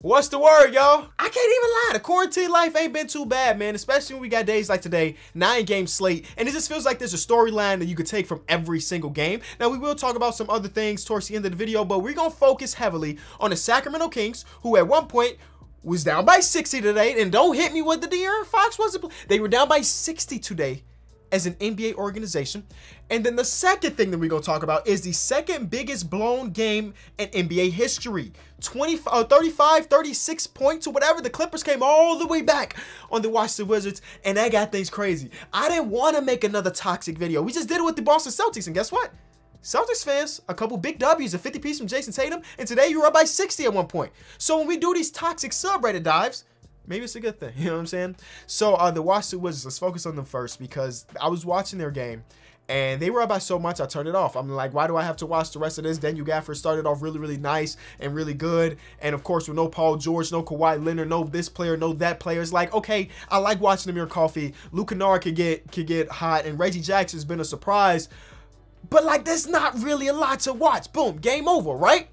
What's the word, y'all? I can't even lie. The quarantine life ain't been too bad, man. Especially when we got days like today, nine game slate, and it just feels like there's a storyline that you could take from every single game. Now, we will talk about some other things towards the end of the video, but we're gonna focus heavily on the Sacramento Kings, who at one point was down by 60 today, and don't hit me with the De'Aaron Fox wasn't. They were down by 60 today as an NBA organization. And then the second thing that we're going to talk about is the second biggest blown game in NBA history. 20, uh, 35, 36 points or whatever. The Clippers came all the way back on the Washington Wizards, and that got things crazy. I didn't want to make another toxic video. We just did it with the Boston Celtics, and guess what? Celtics fans, a couple big W's, a 50 piece from Jayson Tatum, and today you were up by 60 at one point. So when we do these toxic subreddit dives, maybe it's a good thing. You know what I'm saying? So uh, the Washington Wizards, let's focus on them first because I was watching their game and they were up by so much I turned it off. I'm like, why do I have to watch the rest of this? Daniel Gafford started off really, really nice and really good. And of course, with no Paul George, no Kawhi Leonard, no this player, no that player. It's like, okay, I like watching Amir Coffey. Luke Kennard could get could get hot, and Reggie Jackson's been a surprise. But like, there's not really a lot to watch. Boom, game over, right?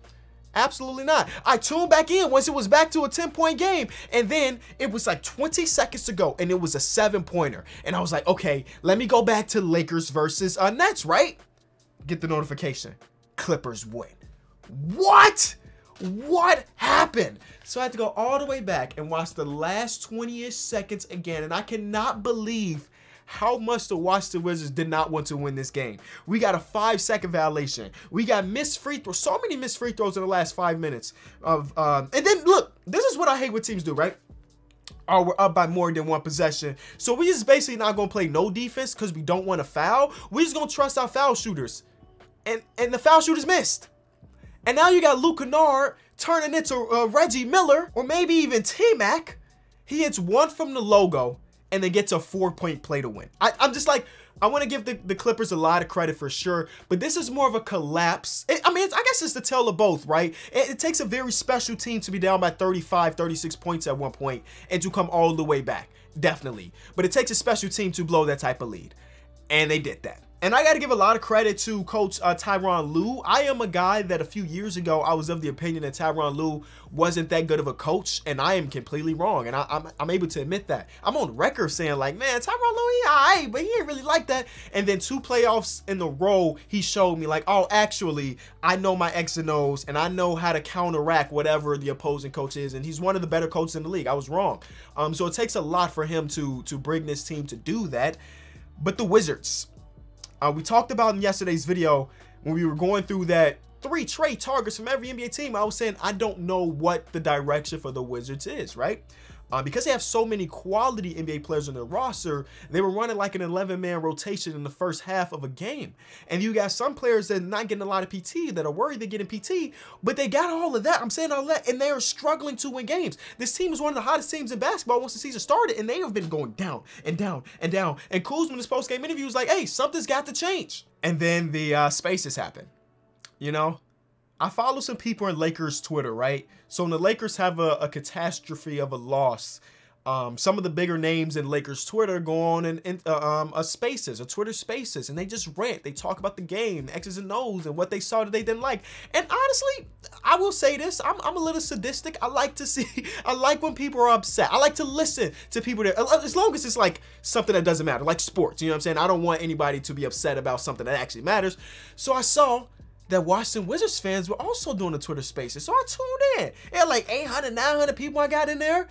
Absolutely not. I tuned back in once it was back to a 10 point game. And then it was like 20 seconds to go and it was a seven pointer. And I was like, okay, let me go back to Lakers versus uh, Nets, right? Get the notification. Clippers win. What? What happened? So I had to go all the way back and watch the last 20-ish seconds again. And I cannot believe how much the Washington Wizards did not want to win this game. We got a five second violation. We got missed free throws, so many missed free throws in the last five minutes of, um, and then look, this is what I hate what teams do, right? Oh, we're up by more than one possession. So we just basically not going to play no defense because we don't want to foul. we just going to trust our foul shooters. And, and the foul shooters missed. And now you got Luke Kennard turning into uh, Reggie Miller or maybe even T-Mac. He hits one from the logo and then gets a four point play to win. I, am just like, I want to give the, the Clippers a lot of credit for sure, but this is more of a collapse. It, I mean, I guess it's the tale of both, right? It, it, takes a very special team to be down by 35, 36 points at one point and to come all the way back, definitely. But it takes a special team to blow that type of lead, and they did that. And I got to give a lot of credit to Coach uh, Tyronn Lue. I am a guy that a few years ago, I was of the opinion that Tyronn Lue wasn't that good of a coach, and I am completely wrong. And I, am I'm, I'm able to admit that. I'm on record saying, like, man, Tyronn Lue, he all right, but he ain't really like that. And then two playoffs in the row, he showed me, like, oh, actually, I know my X and O's, and I know how to counteract whatever the opposing coach is. And he's one of the better coaches in the league. I was wrong. Um, so it takes a lot for him to, to bring this team to do that. But the Wizards, uh, we talked about in yesterday's video when we were going through that three trade targets from every NBA team. I was saying I don't know what the direction for the Wizards is, right? Uh, because they have so many quality NBA players on their roster, they were running like an 11-man rotation in the first half of a game. And you got some players that are not getting a lot of PT that are worried they're getting PT, but they got all of that. I'm saying all that, and they are struggling to win games. This team is one of the hottest teams in basketball once the season started, and they have been going down and down and down. And Kuzma in his post-game interview was like, hey, something's got to change. And then the uh, spaces happen. You know, I follow some people in Lakers Twitter, right? So when the Lakers have a, a catastrophe of a loss, um, some of the bigger names in Lakers Twitter go on and, uh, um, a spaces, a Twitter spaces, and they just rant. They talk about the game, X's and O's, and what they saw that they didn't like. And honestly, I will say this: I'm, I'm a little sadistic. I like to see, I like when people are upset. I like to listen to people that, as long as it's like something that doesn't matter, like sports. You know what I'm saying? I don't want anybody to be upset about something that actually matters. So I saw that Washington Wizards fans were also doing the Twitter spaces. So I tuned in. It had like 800, 900 people I got in there,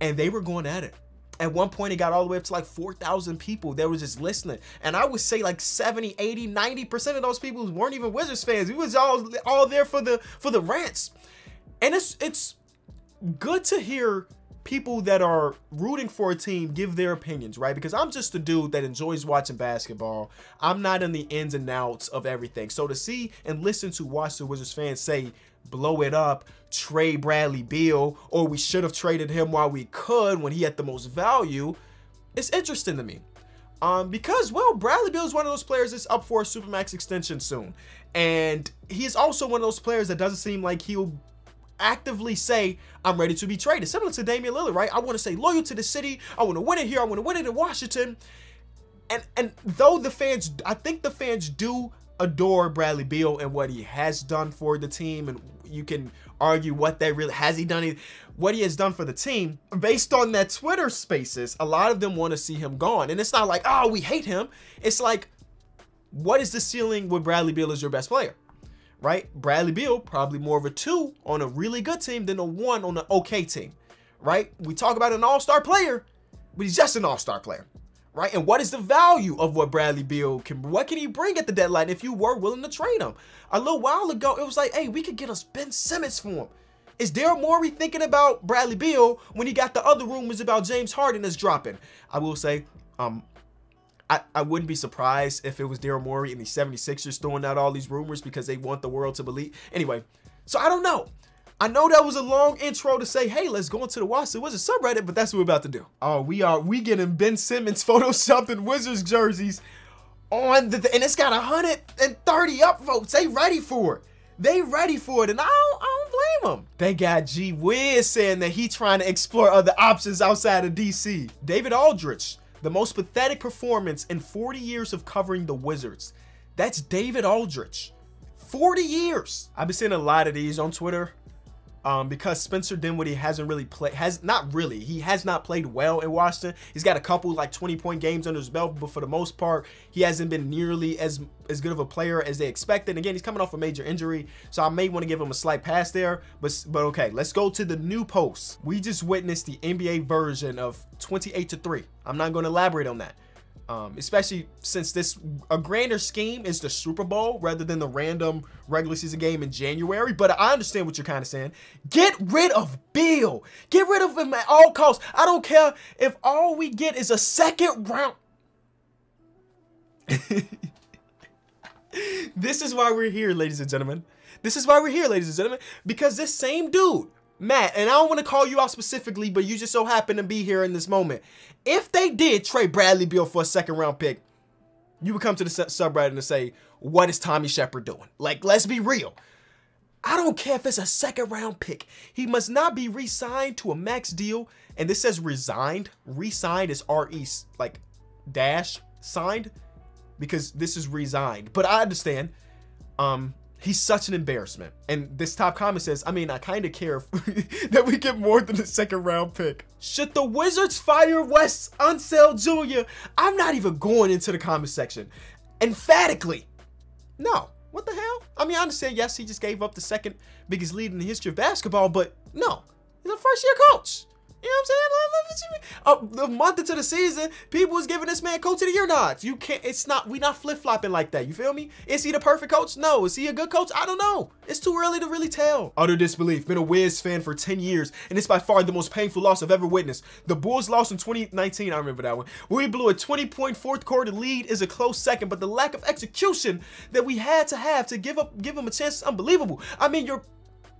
and they were going at it. At one point, it got all the way up to like 4,000 people that was just listening. And I would say like 70, 80, 90% of those people weren't even Wizards fans. We was all all there for the for the rants. And it's it's good to hear people that are rooting for a team give their opinions, right? Because I'm just a dude that enjoys watching basketball. I'm not in the ins and outs of everything. So to see and listen to Washington Wizards fans say, blow it up, trade Bradley Beal, or we should have traded him while we could when he had the most value, it's interesting to me. Um, because, well, Bradley Beal is one of those players that's up for a Supermax extension soon. And he's also one of those players that doesn't seem like he'll actively say, I'm ready to be traded. Similar to Damian Lillard, right? I want to stay loyal to the city. I want to win it here. I want to win it in Washington. And and though the fans, I think the fans do adore Bradley Beal and what he has done for the team, and you can argue what that really has he done what he has done for the team based on that Twitter spaces a lot of them want to see him gone and it's not like oh we hate him it's like what is the ceiling with Bradley Beal as your best player right Bradley Beal probably more of a two on a really good team than a one on an okay team right we talk about an all-star player but he's just an all-star player right? And what is the value of what Bradley Beal can, what can he bring at the deadline if you were willing to trade him? A little while ago, it was like, hey, we could get us Ben Simmons for him. Is Daryl Morey thinking about Bradley Beal when he got the other rumors about James Harden that's dropping? I will say, um, I, I wouldn't be surprised if it was Daryl Morey and the 76ers throwing out all these rumors because they want the world to believe. Anyway, so I don't know. I know that was a long intro to say, hey, let's go into the Watch the Wizards subreddit, but that's what we're about to do. Oh, we are we getting Ben Simmons photoshopped in Wizards jerseys on the and it's got 130 upvotes. They ready for it. They ready for it, and I don't, I don't blame them. They got G Wiz saying that he trying to explore other options outside of DC. David Aldridge, the most pathetic performance in 40 years of covering the Wizards. That's David Aldridge. 40 years. I've been seeing a lot of these on Twitter um, because Spencer Dinwiddie hasn't really played, has not really, he has not played well in Washington. He's got a couple like 20 point games under his belt, but for the most part, he hasn't been nearly as as good of a player as they expected. Again, he's coming off a major injury, so I may want to give him a slight pass there. But but okay, let's go to the new post. We just witnessed the NBA version of 28 to three. I'm not going to elaborate on that um, especially since this a grander scheme is the Super Bowl rather than the random regular season game in January. But I understand what you're kind of saying. Get rid of Bill. Get rid of him at all costs. I don't care if all we get is a second round. this is why we're here, ladies and gentlemen. This is why we're here, ladies and gentlemen, because this same dude Matt, and I don't want to call you out specifically, but you just so happen to be here in this moment. If they did trade Bradley Beal for a second round pick, you would come to the subreddit and say, what is Tommy Sheppard doing? Like, let's be real. I don't care if it's a second round pick. He must not be re-signed to a max deal. And this says resigned. Re-signed is R-E, like dash signed because this is resigned. But I understand. Um, He's such an embarrassment. And this top comment says, I mean, I kind of care that we get more than a second round pick. Should the Wizards fire Wes Unseld Jr.? I'm not even going into the comment section. Emphatically, no. What the hell? I mean, I understand, yes, he just gave up the second biggest lead in the history of basketball, but no. He's a first year coach. You know what I'm saying? A month into the season, people was giving this man coach of the year nods. You can't, it's not, we not flip-flopping like that. You feel me? Is he the perfect coach? No. Is he a good coach? I don't know. It's too early to really tell. Utter disbelief. Been a Wiz fan for 10 years, and it's by far the most painful loss I've ever witnessed. The Bulls lost in 2019, I remember that one. We blew a 20-point fourth quarter lead is a close second, but the lack of execution that we had to have to give up, give him a chance is unbelievable. I mean, you're...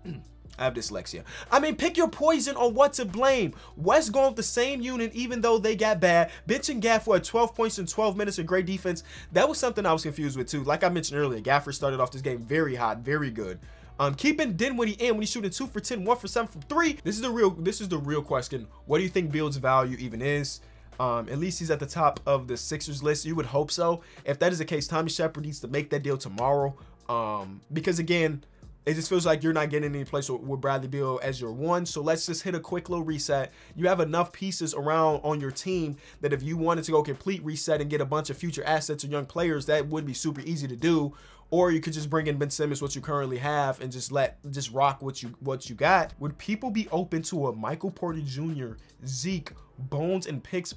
I have dyslexia. I mean, pick your poison on what to blame. West going with the same unit even though they got bad. Benching Gafford at 12 points in 12 minutes of great defense. That was something I was confused with too. Like I mentioned earlier, Gafford started off this game very hot, very good. Um, keeping Dinwiddie in when he's shooting two for 10, one for seven from three. This is the real, this is the real question. What do you think Beal's value even is? Um, at least he's at the top of the Sixers list. You would hope so. If that is the case, Tommy Sheppard needs to make that deal tomorrow. Um, because again, it just feels like you're not getting any place with Bradley Beal as your one. So let's just hit a quick little reset. You have enough pieces around on your team that if you wanted to go complete reset and get a bunch of future assets or young players, that would be super easy to do. Or you could just bring in Ben Simmons, what you currently have, and just let just rock what you what you got. Would people be open to a Michael Porter Jr., Zeke, Bones, and Picks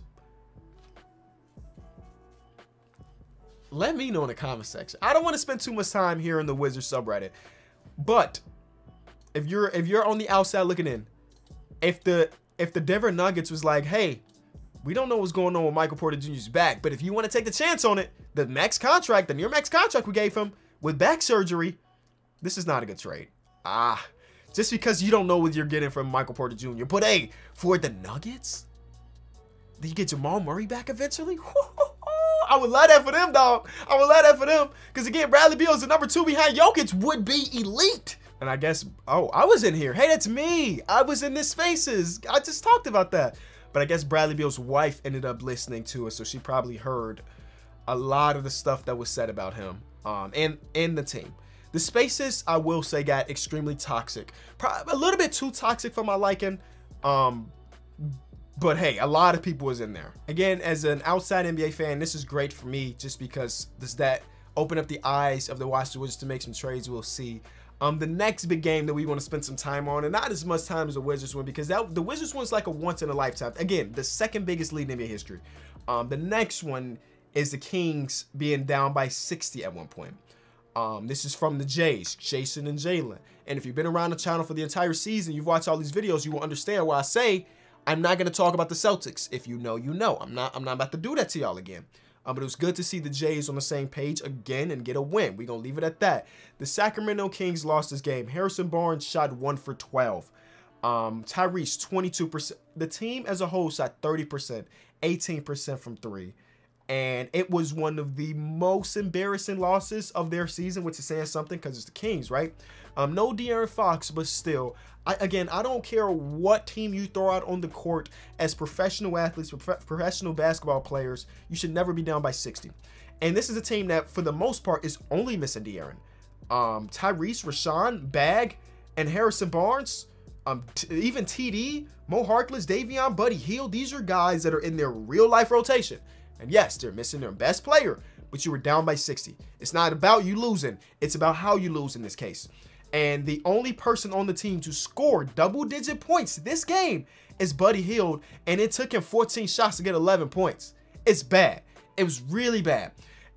let me know in the comment section. I don't want to spend too much time here in the Wizard subreddit. But if you're if you're on the outside looking in, if the if the Denver Nuggets was like, hey, we don't know what's going on with Michael Porter Jr.'s back, but if you want to take the chance on it, the max contract, the near max contract we gave him with back surgery, this is not a good trade. Ah, just because you don't know what you're getting from Michael Porter Jr. But hey, for the Nuggets, do you get Jamal Murray back eventually? I would love that for them, dog. I would love that for them. Because again, Bradley Beal is the number two behind Jokic would be elite. And I guess, oh, I was in here. Hey, that's me. I was in this spaces. I just talked about that. But I guess Bradley Beal's wife ended up listening to it, so she probably heard a lot of the stuff that was said about him. um, and and the team. The spaces, I will say, got extremely toxic. Probably a little bit too toxic for my liking. Um, but hey, a lot of people was in there. Again, as an outside NBA fan, this is great for me just because does that open up the eyes of the Washington Wizards to make some trades. We'll see. Um, the next big game that we want to spend some time on, and not as much time as the Wizards one, because that the Wizards one's like a once in a lifetime. Again, the second biggest lead in NBA history. Um, the next one is the Kings being down by 60 at one point. Um, this is from the Jays, Jason and Jalen. And if you've been around the channel for the entire season, you've watched all these videos, you will understand why I say I'm not going to talk about the Celtics. If you know, you know. I'm not I'm not about to do that to y'all again. Um, but it was good to see the Jays on the same page again and get a win. We're going to leave it at that. The Sacramento Kings lost this game. Harrison Barnes shot 1 for 12. Um, Tyrese, 22%. The team as a whole shot 30%, 18% from 3 and it was one of the most embarrassing losses of their season, which is saying something because it's the Kings, right? Um, no De'Aaron Fox, but still, I, again, I don't care what team you throw out on the court as professional athletes, prof professional basketball players, you should never be down by 60. And this is a team that, for the most part, is only missing De'Aaron. Um, Tyrese, Richaun, Bag, and Harrison Barnes, um, even TD, Mo Harkless, Davion, Buddy Hield, these are guys that are in their real life rotation. And yes, they're missing their best player, but you were down by 60. It's not about you losing, it's about how you lose in this case. And the only person on the team to score double digit points this game is Buddy Hield, and it took him 14 shots to get 11 points. It's bad. It was really bad.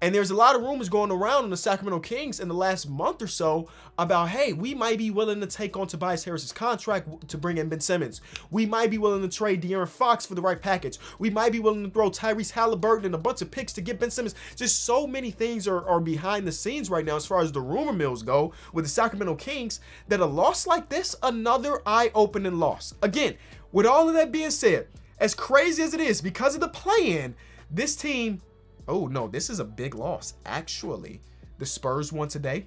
And there's a lot of rumors going around in the Sacramento Kings in the last month or so about, hey, we might be willing to take on Tobias Harris's contract to bring in Ben Simmons. We might be willing to trade De'Aaron Fox for the right package. We might be willing to throw Tyrese Halliburton and a bunch of picks to get Ben Simmons. Just so many things are, are behind the scenes right now as far as the rumor mills go with the Sacramento Kings that a loss like this, another eye-opening loss. Again, with all of that being said, as crazy as it is, because of the play-in, this team Oh, no, this is a big loss. Actually, the Spurs won today.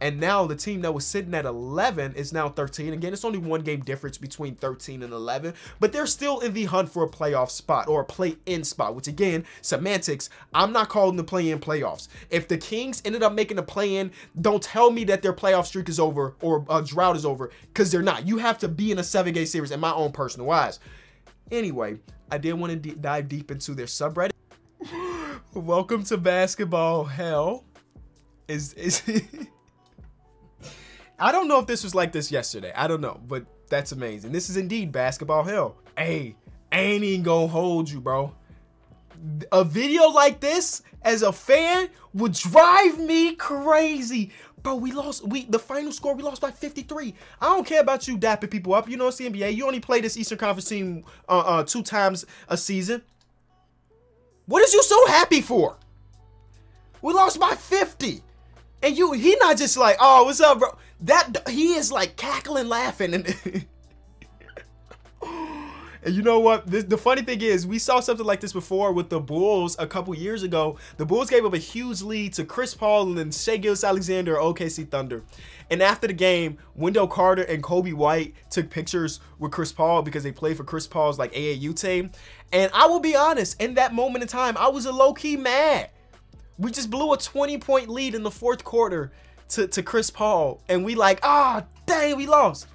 And now the team that was sitting at 11 is now 13. Again, it's only one game difference between 13 and 11, but they're still in the hunt for a playoff spot or a play-in spot, which again, semantics, I'm not calling the play-in playoffs. If the Kings ended up making a play-in, don't tell me that their playoff streak is over or a drought is over because they're not. You have to be in a seven-game series in my own personal eyes. Anyway, I did want to dive deep into their subreddit. Welcome to basketball hell. Is is I don't know if this was like this yesterday. I don't know, but that's amazing. This is indeed basketball hell. Hey, ain't even gonna hold you, bro. A video like this as a fan would drive me crazy. Bro, we lost. We the final score we lost by 53. I don't care about you dapping people up. You know it's the NBA. You only play this Eastern Conference team uh, uh, two times a season. What is you so happy for? We lost by 50. And you, he not just like, oh, what's up, bro? That, he is like cackling, laughing. And, and you know what? This, the funny thing is, we saw something like this before with the Bulls a couple years ago. The Bulls gave up a huge lead to Chris Paul and Shai Gilgeous-Alexander, OKC Thunder. And after the game, Wendell Carter and Coby White took pictures with Chris Paul because they played for Chris Paul's like AAU team. And I will be honest, in that moment in time, I was a low-key mad. We just blew a 20-point lead in the fourth quarter to, to Chris Paul. And we like, ah, oh, dang, we lost.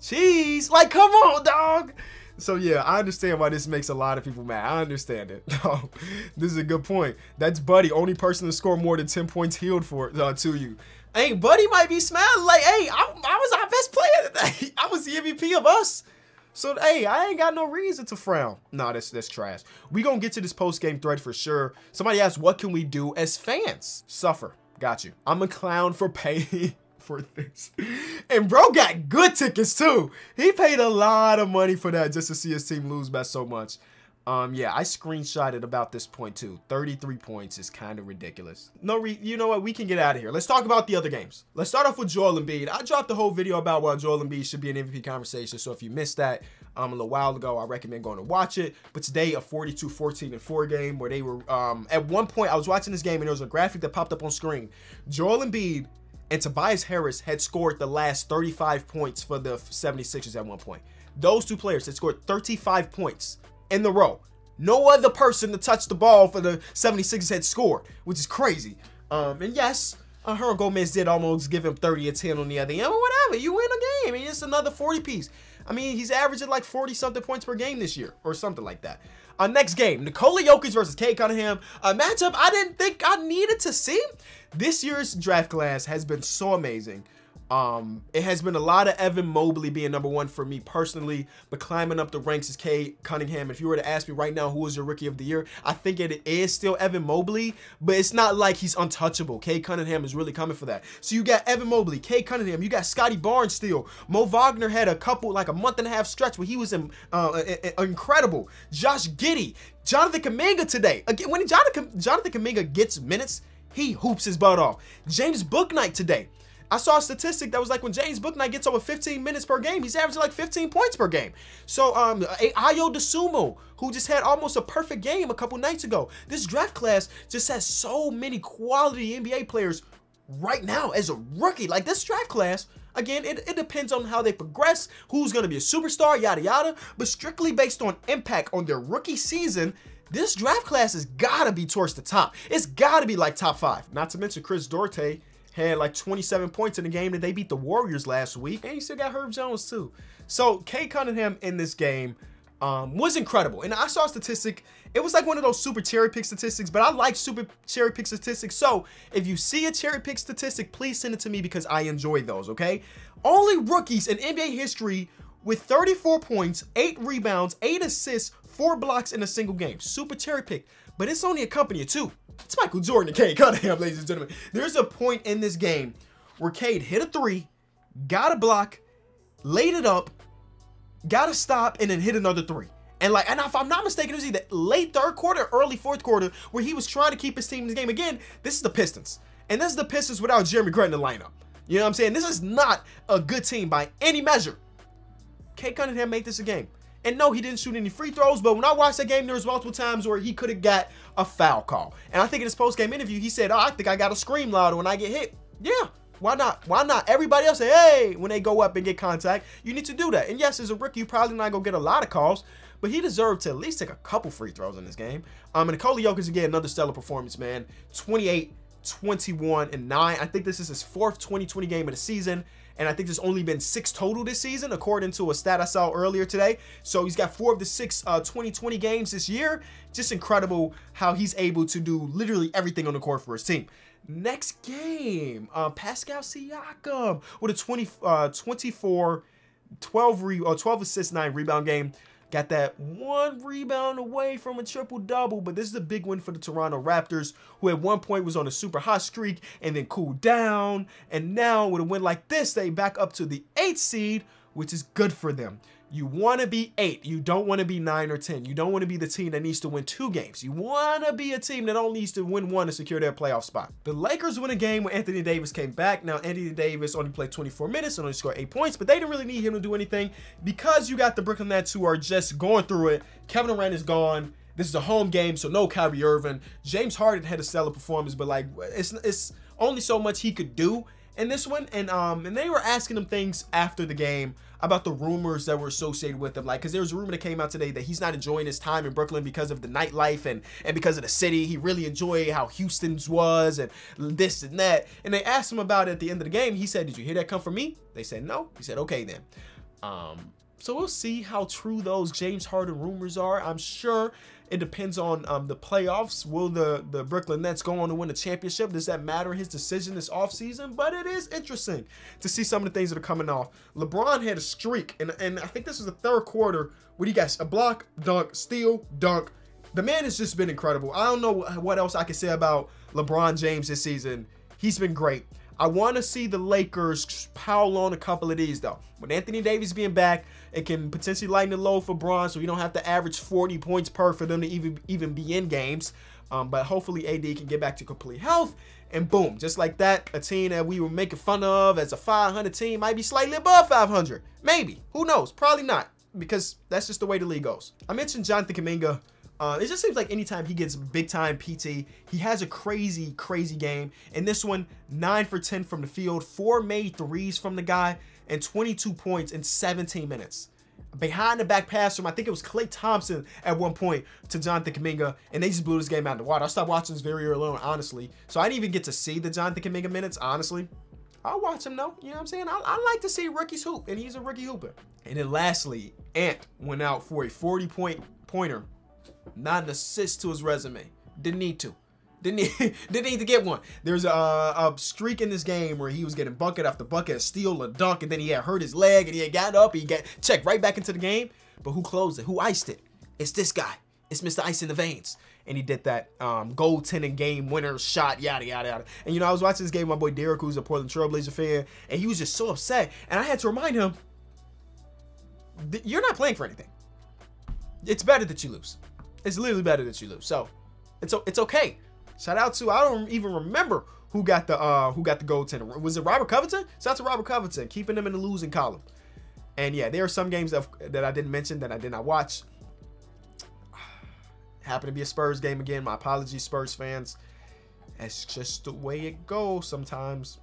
Jeez, like, come on, dog. So yeah, I understand why this makes a lot of people mad. I understand it. No, this is a good point. That's Buddy, only person to score more than 10 points healed for uh, to you. Hey, Buddy might be smiling like, hey, I, I was our best player today. I was the MVP of us. So hey, I ain't got no reason to frown. Nah, that's that's trash. We gonna get to this post game thread for sure. Somebody asked, what can we do as fans? Suffer. Got you. I'm a clown for paying for this. And bro got good tickets too. He paid a lot of money for that just to see his team lose by so much. Um, yeah, I screenshotted about this point too. 33 points is kind of ridiculous. No, you know what? We can get out of here. Let's talk about the other games. Let's start off with Joel Embiid. I dropped the whole video about why Joel Embiid should be an MVP conversation. So if you missed that um, a little while ago, I recommend going to watch it. But today, a 42, 14, and 4 game where they were, um, at one point, I was watching this game and there was a graphic that popped up on screen. Joel Embiid and Tobias Harris had scored the last 35 points for the 76ers at one point. Those two players had scored 35 points in the row. No other person to touch the ball for the 76ers had scored, which is crazy. Um, and yes, uh, Hernangomez did almost give him 30 or 10 on the other end, but whatever. You win a game. Mean, it's another 40 piece. I mean, he's averaging like 40 something points per game this year or something like that. Uh, next game, Nikola Jokic versus Cade Cunningham. A matchup I didn't think I needed to see. This year's draft class has been so amazing. Um, it has been a lot of Evan Mobley being number one for me personally, but climbing up the ranks is Cade Cunningham. If you were to ask me right now who is your rookie of the year, I think it is still Evan Mobley, but it's not like he's untouchable. Cade Cunningham is really coming for that. So you got Evan Mobley, Cade Cunningham, you got Scottie Barnes still. Mo Wagner had a couple, like a month and a half stretch where he was in, uh, incredible. Josh Giddey, Jonathan Kuminga today. Again, when Jonathan, Jonathan Kuminga gets minutes, he hoops his butt off. James Bouknight today. I saw a statistic that was like when James Bouknight gets over 15 minutes per game, he's averaging like 15 points per game. So um, Ayo Dosunmu, who just had almost a perfect game a couple nights ago. This draft class just has so many quality NBA players right now as a rookie. Like this draft class, again, it, it depends on how they progress, who's going to be a superstar, yada yada. But strictly based on impact on their rookie season, this draft class has got to be towards the top. It's got to be like top five. Not to mention Chris Duarte had like 27 points in the game that they beat the Warriors last week. And you still got Herb Jones too. So Cade Cunningham in this game um, was incredible. And I saw a statistic. It was like one of those super cherry pick statistics, but I like super cherry pick statistics. So if you see a cherry pick statistic, please send it to me because I enjoy those, okay? Only rookies in NBA history with 34 points, 8 rebounds, 8 assists, 4 blocks in a single game. Super cherry pick. But it's only a company of two. It's Michael Jordan and Cade Cunningham, ladies and gentlemen. There's a point in this game where Cade hit a three, got a block, laid it up, got a stop, and then hit another three. And like, and if I'm not mistaken, it was either late third quarter, early fourth quarter, where he was trying to keep his team in the game. Again, this is the Pistons. And this is the Pistons without Jerami Grant in the lineup. You know what I'm saying? This is not a good team by any measure. Cade Cunningham made this a game. And no, he didn't shoot any free throws, but when I watched that game, there was multiple times where he could have got a foul call. And I think in his post-game interview, he said, oh, I think I got to scream louder when I get hit. Yeah, why not? Why not? Everybody else say, hey, when they go up and get contact, you need to do that. And yes, as a rookie, you probably not going to get a lot of calls, but he deserved to at least take a couple free throws in this game. Um, and Nikola Jokic, again, another stellar performance, man. 28, 21, and 9. I think this is his fourth 2020 game of the season and I think there's only been six total this season, according to a stat I saw earlier today. So he's got four of the six uh, 2020 games this year. Just incredible how he's able to do literally everything on the court for his team. Next game, uh, Pascal Siakam with a 20, uh, 24, 12, re uh, 12 assists, 9 rebound game. Got that one rebound away from a triple double, but this is a big win for the Toronto Raptors, who at one point was on a super hot streak and then cooled down. And now with a win like this, they back up to the eighth seed, which is good for them. You want to be eight. You don't want to be nine or 10. You don't want to be the team that needs to win two games. You want to be a team that only needs to win one to secure their playoff spot. The Lakers win a game when Anthony Davis came back. Now, Anthony Davis only played 24 minutes and only scored eight points, but they didn't really need him to do anything because you got the Brooklyn Nets who are just going through it. Kevin Durant is gone. This is a home game, so no Kyrie Irving. James Harden had a stellar performance, but like it's it's only so much he could do in this one. And um and they were asking him things after the game about the rumors that were associated with him. Like, because there was a rumor that came out today that he's not enjoying his time in Brooklyn because of the nightlife and, and because of the city. He really enjoyed how Houston's was and this and that. And they asked him about it at the end of the game. He said, Did you hear that come from me? They said, No. He said, Okay, then. Um, so we'll see how true those James Harden rumors are. I'm sure it depends on um, the playoffs. Will the, the Brooklyn Nets go on to win a championship? Does that matter his decision this offseason? But it is interesting to see some of the things that are coming off. LeBron had a streak, and, and I think this is the third quarter where he got a block, dunk, steal, dunk. The man has just been incredible. I don't know what else I can say about LeBron James this season. He's been great. I want to see the Lakers pile on a couple of these though. With Anthony Davis being back, it can potentially lighten the load for Bron, so you don't have to average 40 points per for them to even even be in games. Um, but hopefully AD can get back to complete health, and boom, just like that, a team that we were making fun of as a 500 team might be slightly above 500. Maybe. Who knows? Probably not, because that's just the way the league goes. I mentioned Jonathan Kuminga uh, it just seems like anytime he gets big time PT, he has a crazy, crazy game. In this one, 9 for 10 from the field, 4 made threes from the guy, and 22 points in 17 minutes. behind the back pass from I think it was Klay Thompson at one point to Jonathan Kuminga, and they just blew this game out of the water. I stopped watching this very early on, honestly. So I didn't even get to see the Jonathan Kuminga minutes, honestly. I'll watch him though. You know what I'm saying? I, I like to see rookies hoop, and he's a rookie hooper. And then lastly, Ant went out for a 40 point pointer, not an assist to his resume. Didn't need to. Didn't need, didn't need to get one. There's a, a streak in this game where he was getting bucket after bucket, a steal, a dunk, and then he had hurt his leg and he had got up. He got checked right back into the game. But who closed it? Who iced it? It's this guy. It's Mr. Ice in the Veins. And he did that um, goaltending game winner shot, yada, yada, yada. And, you know, I was watching this game with my boy Derek, who's a Portland Trailblazer fan, and he was just so upset. And I had to remind him, you're not playing for anything. It's better that you lose. It's literally better that you lose. So, it's, it's okay. Shout out to I don't even remember who got the uh who got the goaltender. Was it Robert Covington? Shout out to Robert Covington, keeping them in the losing column. And yeah, there are some games that, that I didn't mention that I did not watch. Happened to be a Spurs game again. My apologies, Spurs fans. That's just the way it goes sometimes.